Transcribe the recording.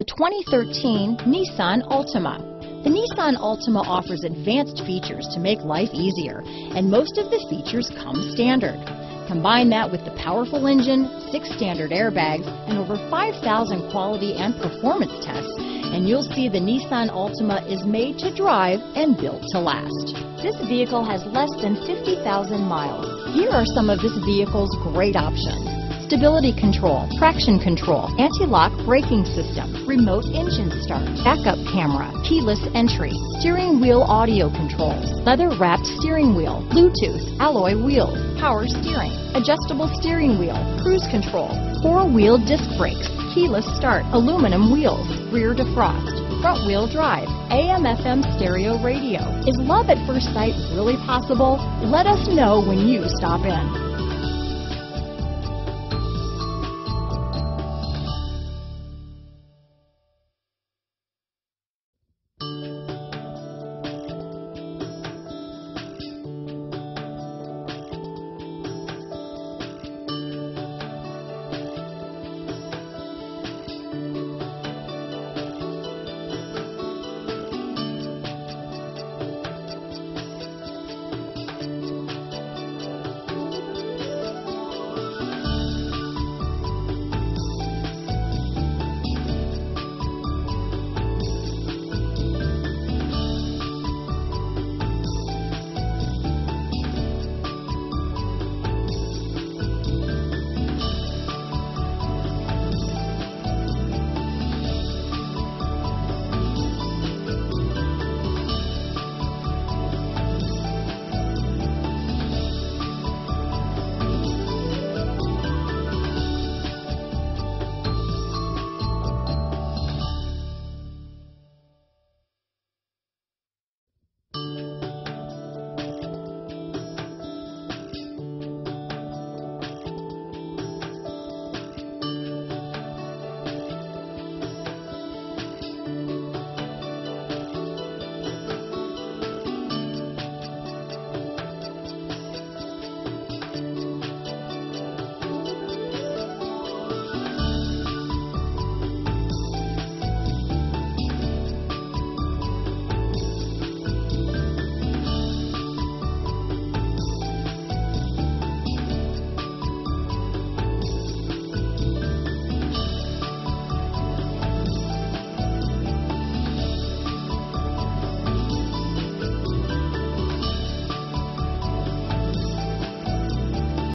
The 2013 Nissan Altima. The Nissan Altima offers advanced features to make life easier, and most of the features come standard. Combine that with the powerful engine, six standard airbags, and over 5,000 quality and performance tests, and you'll see the Nissan Altima is made to drive and built to last. This vehicle has less than 50,000 miles. Here are some of this vehicle's great options stability control, traction control, anti-lock braking system, remote engine start, backup camera, keyless entry, steering wheel audio controls, leather wrapped steering wheel, Bluetooth, alloy wheels, power steering, adjustable steering wheel, cruise control, four wheel disc brakes, keyless start, aluminum wheels, rear defrost, front wheel drive, AM FM stereo radio. Is love at first sight really possible? Let us know when you stop in.